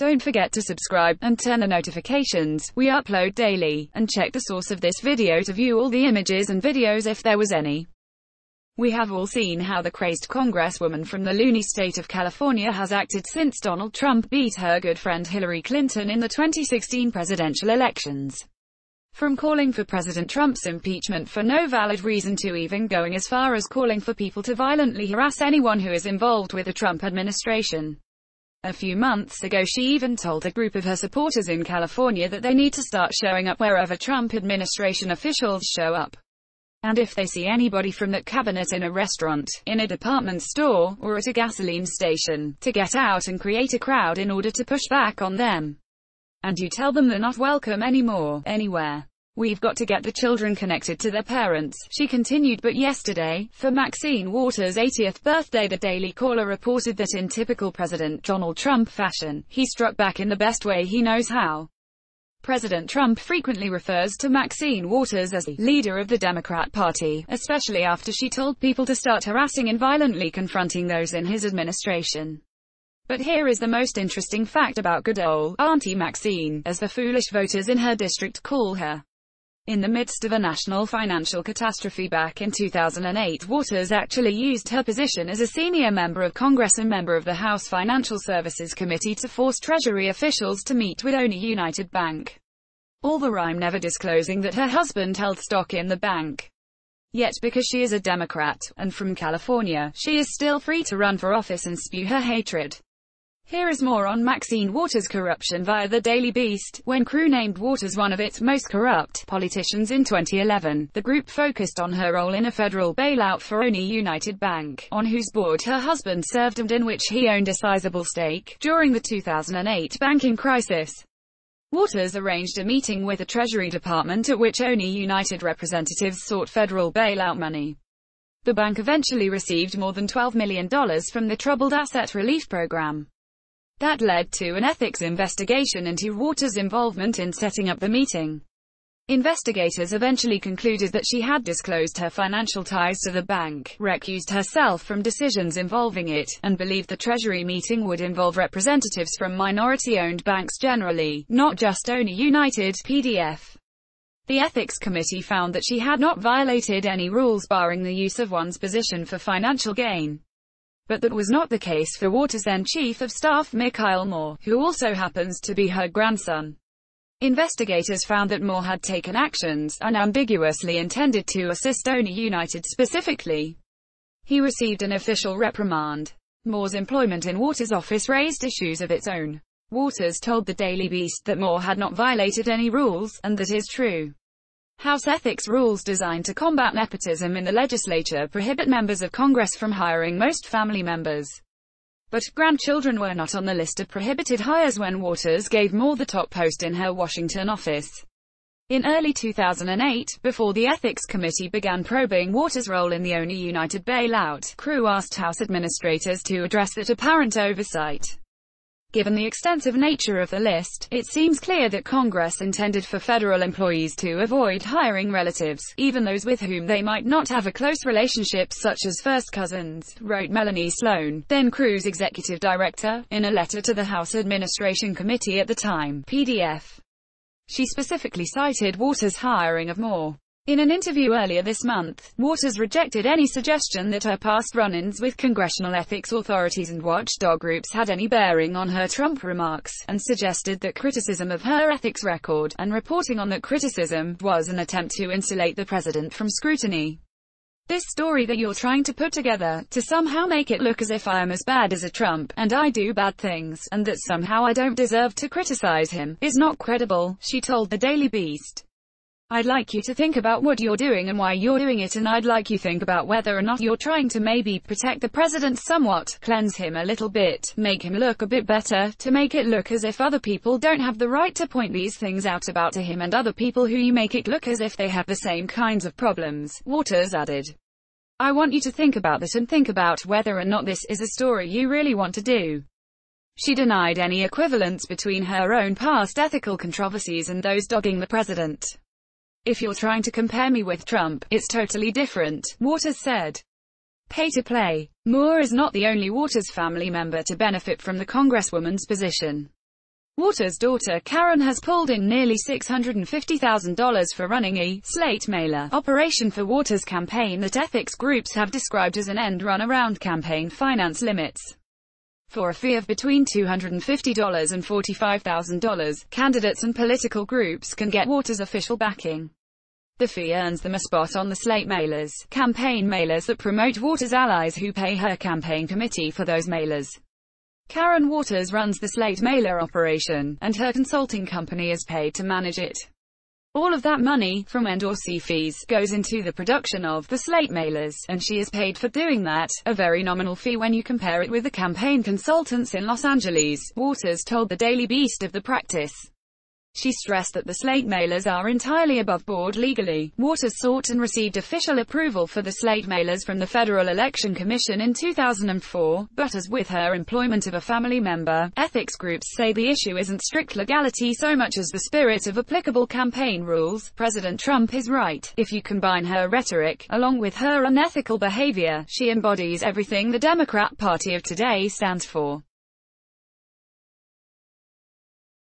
Don't forget to subscribe, and turn the notifications, we upload daily, and check the source of this video to view all the images and videos if there was any. We have all seen how the crazed congresswoman from the loony state of California has acted since Donald Trump beat her good friend Hillary Clinton in the 2016 presidential elections. From calling for President Trump's impeachment for no valid reason to even going as far as calling for people to violently harass anyone who is involved with the Trump administration. A few months ago she even told a group of her supporters in California that they need to start showing up wherever Trump administration officials show up. And if they see anybody from that cabinet in a restaurant, in a department store, or at a gasoline station, to get out and create a crowd in order to push back on them. And you tell them they're not welcome anymore, anywhere. We've got to get the children connected to their parents, she continued but yesterday, for Maxine Waters' 80th birthday the Daily Caller reported that in typical President Donald Trump fashion, he struck back in the best way he knows how. President Trump frequently refers to Maxine Waters as the leader of the Democrat Party, especially after she told people to start harassing and violently confronting those in his administration. But here is the most interesting fact about good old Auntie Maxine, as the foolish voters in her district call her. In the midst of a national financial catastrophe back in 2008 Waters actually used her position as a senior member of Congress and member of the House Financial Services Committee to force Treasury officials to meet with OneUnited Bank. All the rhyme never disclosing that her husband held stock in the bank. Yet because she is a Democrat, and from California, she is still free to run for office and spew her hatred. Here is more on Maxine Waters' corruption via the Daily Beast. When Crew named Waters one of its most corrupt politicians in 2011, the group focused on her role in a federal bailout for OneUnited Bank, on whose board her husband served and in which he owned a sizable stake, during the 2008 banking crisis. Waters arranged a meeting with the Treasury Department at which OneUnited representatives sought federal bailout money. The bank eventually received more than $12 million from the Troubled Asset Relief Program. That led to an ethics investigation into Waters' involvement in setting up the meeting. Investigators eventually concluded that she had disclosed her financial ties to the bank, recused herself from decisions involving it, and believed the Treasury meeting would involve representatives from minority-owned banks generally, not just OneUnited, PDF. The Ethics Committee found that she had not violated any rules barring the use of one's position for financial gain. But that was not the case for Waters' then Chief of Staff Mikael Moore, who also happens to be her grandson. Investigators found that Moore had taken actions, unambiguously intended to assist OneUnited specifically. He received an official reprimand. Moore's employment in Waters' office raised issues of its own. Waters told the Daily Beast that Moore had not violated any rules, and that is true. House ethics rules designed to combat nepotism in the legislature prohibit members of Congress from hiring most family members. But grandchildren were not on the list of prohibited hires when Waters gave Moore the top post in her Washington office. In early 2008, before the Ethics Committee began probing Waters' role in the OneUnited bailout, Crew asked House administrators to address that apparent oversight. Given the extensive nature of the list, it seems clear that Congress intended for federal employees to avoid hiring relatives, even those with whom they might not have a close relationship such as first cousins, wrote Melanie Sloan, then Crew's executive director, in a letter to the House Administration Committee at the time, PDF. She specifically cited Waters' hiring of Moore. In an interview earlier this month, Waters rejected any suggestion that her past run-ins with congressional ethics authorities and watchdog groups had any bearing on her Trump remarks, and suggested that criticism of her ethics record, and reporting on that criticism, was an attempt to insulate the president from scrutiny. This story that you're trying to put together, to somehow make it look as if I am as bad as a Trump, and I do bad things, and that somehow I don't deserve to criticize him, is not credible, she told the Daily Beast. I'd like you to think about what you're doing and why you're doing it and I'd like you think about whether or not you're trying to maybe protect the president somewhat, cleanse him a little bit, make him look a bit better, to make it look as if other people don't have the right to point these things out about to him and other people who you make it look as if they have the same kinds of problems, Waters added. I want you to think about this and think about whether or not this is a story you really want to do. She denied any equivalence between her own past ethical controversies and those dogging the president. If you're trying to compare me with Trump, it's totally different, Waters said. Pay to play. Moore is not the only Waters family member to benefit from the congresswoman's position. Waters' daughter Karen has pulled in nearly $650,000 for running a slate mailer operation for Waters' campaign that ethics groups have described as an end run around campaign finance limits. For a fee of between $250 and $45,000, candidates and political groups can get Waters' official backing. The fee earns them a spot on the slate mailers, campaign mailers that promote Waters' allies who pay her campaign committee for those mailers. Karen Waters runs the Slate mailer operation, and her consulting company is paid to manage it. All of that money, from endorsee fees, goes into the production of the Slate mailers, and she is paid for doing that, a very nominal fee when you compare it with the campaign consultants in Los Angeles, Waters told the Daily Beast of the practice. She stressed that the slate mailers are entirely above board legally. Waters sought and received official approval for the slate mailers from the Federal Election Commission in 2004, but as with her employment of a family member, ethics groups say the issue isn't strict legality so much as the spirit of applicable campaign rules. President Trump is right. If you combine her rhetoric, along with her unethical behavior, she embodies everything the Democrat Party of today stands for.